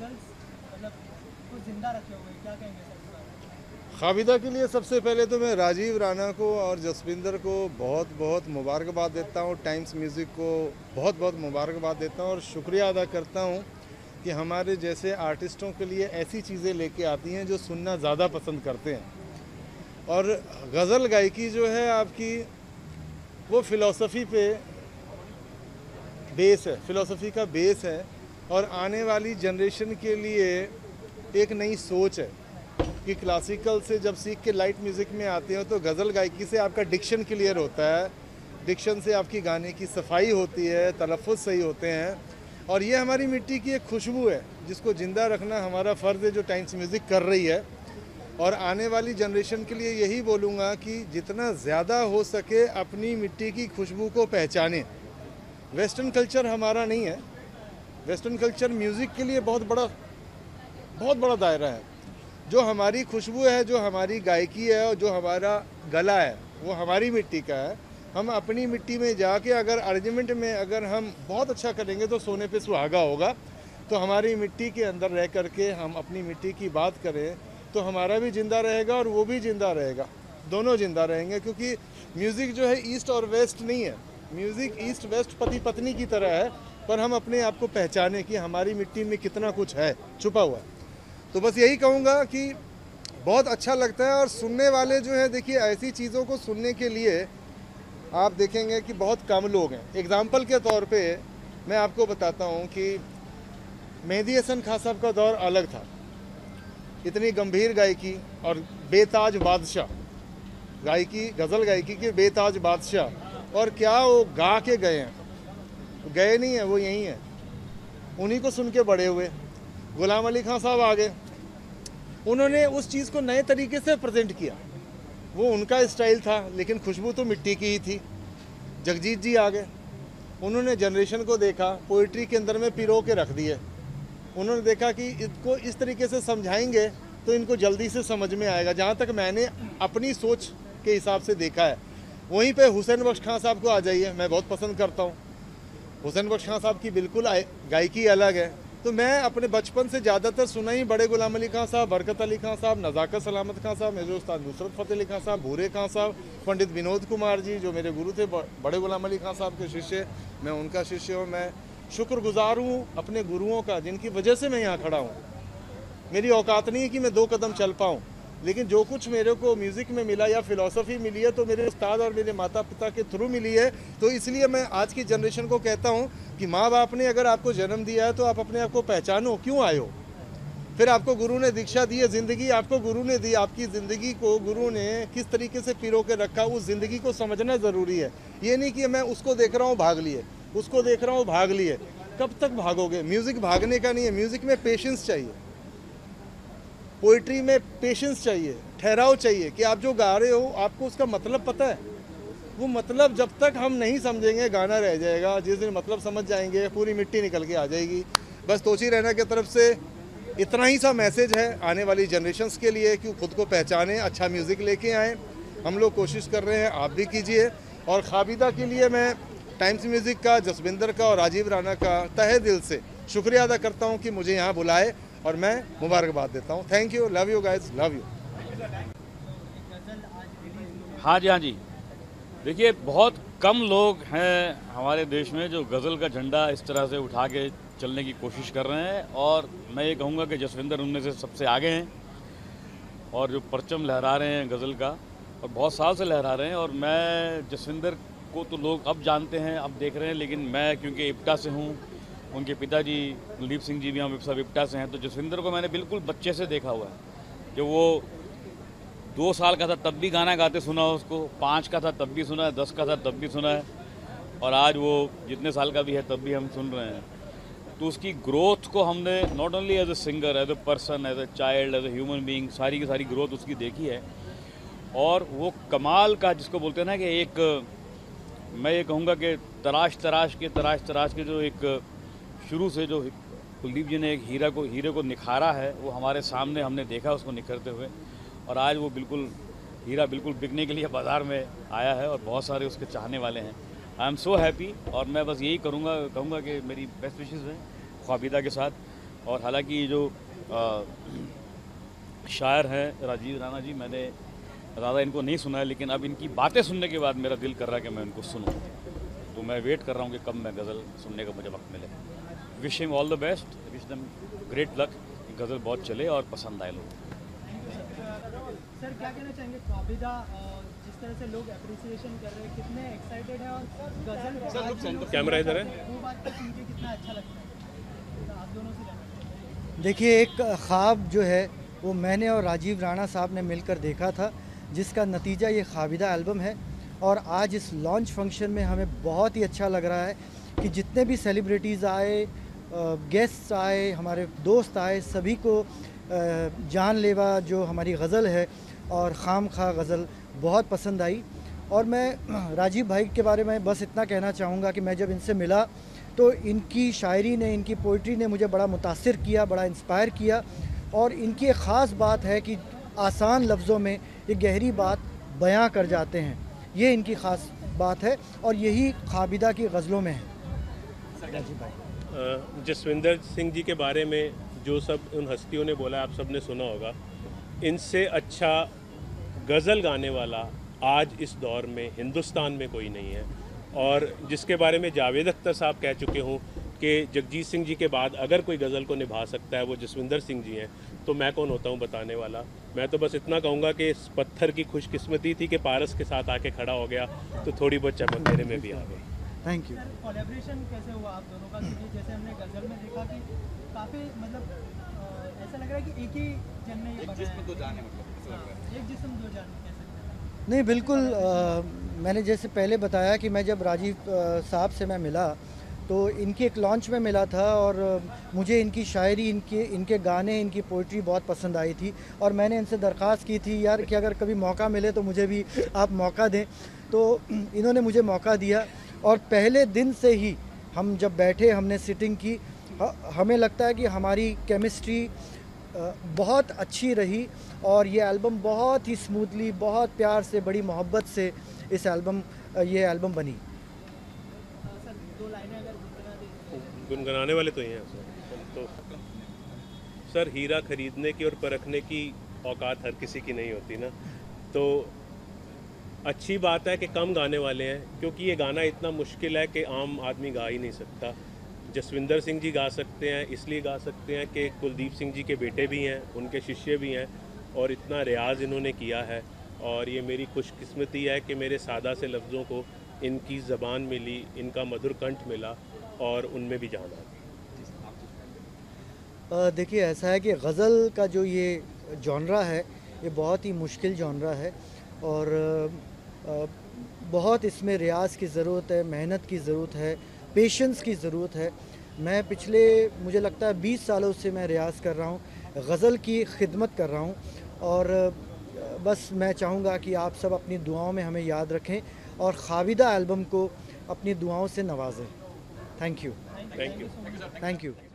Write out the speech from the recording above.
मतलब? खाबिदा के लिए सबसे पहले तो मैं राजीव राणा को और जसविंदर को बहुत बहुत मुबारकबाद देता हूँ, टाइम्स म्यूज़िक को बहुत बहुत मुबारकबाद देता हूँ और शुक्रिया अदा करता हूँ कि हमारे जैसे आर्टिस्टों के लिए ऐसी चीज़ें लेके आती हैं जो सुनना ज़्यादा पसंद करते हैं और गज़ल गायकी जो है आपकी, वो फ़िलासफ़ी पे बेस है, फ़िलासफ़ी का बेस है और आने वाली जनरेशन के लिए एक नई सोच है कि क्लासिकल से जब सीख के लाइट म्यूज़िक में आते हो तो गज़ल गायकी से आपका डिक्शन क्लियर होता है। डिक्शन से आपकी गाने की सफ़ाई होती है तलफ़ सही होते हैं और ये हमारी मिट्टी की एक खुशबू है, जिसको ज़िंदा रखना हमारा फ़र्ज़ है जो टाइम्स म्यूज़िक कर रही है। और आने वाली जनरेशन के लिए यही बोलूँगा कि जितना ज़्यादा हो सके अपनी मिट्टी की खुशबू को पहचानें। वेस्टर्न कल्चर हमारा नहीं है। वेस्टर्न कल्चर म्यूज़िक के लिए बहुत बड़ा बहुत बड़ा दायरा है। जो हमारी खुशबू है, जो हमारी गायकी है और जो हमारा गला है, वो हमारी मिट्टी का है। हम अपनी मिट्टी में जाके अगर अरेंजमेंट में अगर हम बहुत अच्छा करेंगे तो सोने पे सुहागा होगा। तो हमारी मिट्टी के अंदर रह करके हम अपनी मिट्टी की बात करें तो हमारा भी ज़िंदा रहेगा और वो भी ज़िंदा रहेगा। दोनों ज़िंदा रहेंगे क्योंकि म्यूज़िक जो है ईस्ट और वेस्ट नहीं है। म्यूज़िक ईस्ट वेस्ट पति पत्नी की तरह है। पर हम अपने आप को पहचाने कि हमारी मिट्टी में कितना कुछ है, छुपा हुआ है। तो बस यही कहूँगा कि बहुत अच्छा लगता है और सुनने वाले जो हैं, देखिए, ऐसी चीज़ों को सुनने के लिए आप देखेंगे कि बहुत कम लोग हैं। एग्ज़ाम्पल के तौर पे मैं आपको बताता हूँ कि मेहदी हसन खां साहब का दौर अलग था। इतनी गंभीर गायकी और बेताज बादशाह, गायकी, गज़ल गायकी के बेताज बादशाह, और क्या वो गा के गए हैं। गए नहीं हैं, वो यहीं हैं। उन्हीं को सुन के बड़े हुए। गुलाम अली खान साहब आ गए उन्होंने उस चीज़ को नए तरीके से प्रेजेंट किया। वो उनका स्टाइल था, लेकिन खुशबू तो मिट्टी की ही थी। जगजीत जी आ गए उन्होंने जनरेशन को देखा पोइट्री के अंदर में पिरो के रख दिए। उन्होंने देखा कि इसको इस तरीके से समझाएँगे तो इनको जल्दी से समझ में आएगा। जहाँ तक मैंने अपनी सोच के हिसाब से देखा है। वहीं पे हुसैन बख्श खान साहब को आ जाइए, मैं बहुत पसंद करता हूँ। हुसैन बख्श खान साहब की बिल्कुल गायकी अलग है। तो मैं अपने बचपन से ज़्यादातर सुना ही बड़े गुलाम अली खान साहब, बरकत अली खां साहब, नज़ाकत सलामत खां साहब, मेरे उस्ताद नुसरत फ़तेह अली खान साहब, भूरे खां साहब, पंडित विनोद कुमार जी, जो मेरे गुरु थे बड़े गुलाम अली खान साहब के शिष्य, मैं उनका शिष्य हूँ। मैं शुक्रगुजार हूँ अपने गुरुओं का, जिनकी वजह से मैं यहाँ खड़ा हूँ। मेरी औकात नहीं है कि मैं दो कदम चल पाऊँ। लेकिन जो कुछ मेरे को म्यूज़िक में मिला या फिलॉसफी मिली है तो मेरे उस्ताद और मेरे माता पिता के थ्रू मिली है। तो इसलिए मैं आज की जनरेशन को कहता हूँ कि माँ बाप ने अगर आपको जन्म दिया है तो आप अपने आप को पहचानो, क्यों हो? फिर आपको गुरु ने दीक्षा दी है, ज़िंदगी आपको गुरु ने दी, आपकी ज़िंदगी को गुरु ने किस तरीके से पिरो के रखा, उस ज़िंदगी को समझना ज़रूरी है। ये नहीं कि मैं उसको देख रहा हूँ, भाग लिए। उसको देख रहा हूँ, भाग लिए। कब तक भागोगे? म्यूज़िक भागने का नहीं है। म्यूज़िक में पेशेंस चाहिए। पोइट्री में पेशेंस चाहिए, ठहराव चाहिए कि आप जो गा रहे हो, आपको उसका मतलब पता है। वो मतलब जब तक हम नहीं समझेंगे, गाना रह जाएगा, जिस दिन मतलब समझ जाएँगे, पूरी मिट्टी निकल के आ जाएगी। बस तोची रहना की तरफ़ से इतना ही सा मैसेज है आने वाली जनरेशन्स के लिए कि खुद को पहचानें अच्छा म्यूज़िक लेके आएँ। हम लोग कोशिश कर रहे हैं, आप भी कीजिए। और खाबिदा के लिए मैं टाइम्स म्यूज़िक का, जसविंदर का और राजीव राणा का तहे दिल से शुक्रिया अदा करता हूँ कि मुझे यहाँ बुलाए। और मैं मुबारकबाद देता हूँ। Thank you love you guys love you हाँ जी हाँ जी। देखिए, बहुत कम लोग हैं हमारे देश में जो गज़ल का झंडा इस तरह से उठा के चलने की कोशिश कर रहे हैं और मैं ये कहूँगा कि जसविंदर उनमें से सबसे आगे हैं और जो परचम लहरा रहे हैं गज़ल का और बहुत साल से लहरा रहे हैं और मैं जसविंदर को तो लोग अब जानते हैं, अब देख रहे हैं, लेकिन मैं क्योंकि इप्टा से हूँ उनके पिताजी कुलदीप सिंह जी भी हम सब इप्टा से हैं तो जसविंदर को मैंने बिल्कुल बच्चे से देखा हुआ है। जब वो दो साल का था, तब भी गाना गाते सुना हो उसको, पाँच का था, तब भी सुना है, दस का था, तब भी सुना है, और आज वो जितने साल का भी है, तब भी हम सुन रहे हैं। तो उसकी ग्रोथ को हमने not only as a singer as a person as a child as a human being सारी की सारी ग्रोथ उसकी देखी है। और वो कमाल का जिसको बोलते हैं ना कि एक, मैं ये कहूँगा कि तराश तराश के तराश तराश के जो एक शुरू से जो कुलदीप जी ने एक हीरा को हीरे को निखारा है वो हमारे सामने हमने देखा उसको निखरते हुए। और आज वो बिल्कुल हीरा बिल्कुल बिकने के लिए बाज़ार में आया है और बहुत सारे उसके चाहने वाले हैं। आई एम सो हैप्पी और मैं बस यही करूँगा कहूँगा कि मेरी बेस्ट विशेज़ हैं ख्वाबिदा के साथ। और हालाँकि जो आ, शायर हैं राजीव राणा जी मैंने ज़्यादा इनको नहीं सुना है लेकिन अब इनकी बातें सुनने के बाद मेरा दिल कर रहा है कि मैं इनको सुनूं। तो मैं वेट कर रहा हूँ कि कब मैं गज़ल सुनने का मुझे वक्त मिले। Wish him all the best wish them great luck गज़ल बहुत चले और पसंद आए लोग सर क्या कहना चाहेंगे काबिदा जिस तरह से लोग अप्रिसिएशन कर रहे हैं कितने एक्साइटेड हैं और गज़ल को आज भी लोग कैमरा इधर है। वो बात तो सुन के कितना अच्छा लगता है आप दोनों से देखिए एक ख्वाब जो है वो मैंने और राजीव राणा साहब ने मिलकर देखा था जिसका नतीजा ये खाबिदा एल्बम है। और आज इस लॉन्च फ़ंक्शन में हमें बहुत ही अच्छा लग रहा है कि जितने भी सेलिब्रिटीज़ आए गेस्ट आए, हमारे दोस्त आए, सभी को जानलेवा जो हमारी गज़ल है और खाम खा गज़ल बहुत पसंद आई। और मैं राजीव भाई के बारे में बस इतना कहना चाहूँगा कि मैं जब इनसे मिला तो इनकी शायरी ने, इनकी पोइट्री ने मुझे बड़ा मुतासर किया, बड़ा इंस्पायर किया। और इनकी एक ख़ास बात है कि आसान लफ्ज़ों में ये गहरी बात बयां कर जाते हैं। ये इनकी ख़ास बात है और यही खाबिदा की गज़लों में है। राजीव भाई। जसविंदर सिंह जी के बारे में जो सब उन हस्तियों ने बोला, आप सबने सुना होगा। इनसे अच्छा गज़ल गाने वाला आज इस दौर में हिंदुस्तान में कोई नहीं है। और जिसके बारे में जावेद अख्तर साहब कह चुके हों कि जगजीत सिंह जी के बाद अगर कोई गज़ल को निभा सकता है, वो जसविंदर सिंह जी हैं तो मैं कौन होता हूँ बताने वाला? मैं तो बस इतना कहूँगा कि इस पत्थर की खुशकिस्मती थी कि पारस के साथ आके खड़ा हो गया तो थोड़ी बहुत चमक मेरे में भी आ गई। थैंक यू कोलेब्रेशन कैसे हुआ आप दोनों का? क्योंकि जैसे हमने गज़ल में देखा कि काफ़ी मतलब ऐसा लग रहा है कि एक ही जन ने ये बनाया दो जाने मतलब एक जिस्म दो जान कह सकते हैं नहीं बिल्कुल मैंने जैसे पहले बताया कि मैं जब राजीव साहब से मैं मिला तो इनके एक लॉन्च में मिला था और मुझे इनकी शायरी इनके इनके गाने इनकी पोइट्री बहुत पसंद आई थी और मैंने इनसे दरख्वास्त की थी यार कि अगर कभी मौका मिले तो मुझे भी आप मौका दें। तो इन्होंने मुझे मौका दिया और पहले दिन से ही हम जब बैठे, हमने सिटिंग की हमें लगता है कि हमारी केमिस्ट्री बहुत अच्छी रही और ये एल्बम बहुत ही स्मूथली बहुत प्यार से, बड़ी मोहब्बत से इस एल्बम ये एल्बम बनी। गुनगुनाने वाले तो ही हैं तो सर, हीरा खरीदने की और परखने की औकात हर किसी की नहीं होती ना। तो अच्छी बात है कि कम गाने वाले हैं, क्योंकि ये गाना इतना मुश्किल है कि आम आदमी गा ही नहीं सकता। जसविंदर सिंह जी गा सकते हैं, इसलिए गा सकते हैं कि कुलदीप सिंह जी के बेटे भी हैं, उनके शिष्य भी हैं, और इतना रियाज इन्होंने किया है। और ये मेरी खुशकिस्मती है कि मेरे सादा से लफ्ज़ों को इनकी ज़बान मिली, इनका मधुर कंठ मिला, और उनमें भी जान देखिए, ऐसा है कि गज़ल का जो ये जॉनरा है, ये बहुत ही मुश्किल जॉनरा है। और बहुत इसमें रियाज की ज़रूरत है मेहनत की ज़रूरत है पेशेंस की ज़रूरत है। मैं पिछले मुझे लगता है 20 सालों से मैं रियाज कर रहा हूँ गज़ल की खिदमत कर रहा हूँ और बस मैं चाहूँगा कि आप सब अपनी दुआओं में हमें याद रखें और खाविदा एल्बम को अपनी दुआओं से नवाजें। Thank you thank you thank you